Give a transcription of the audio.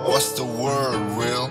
What's the word, Will?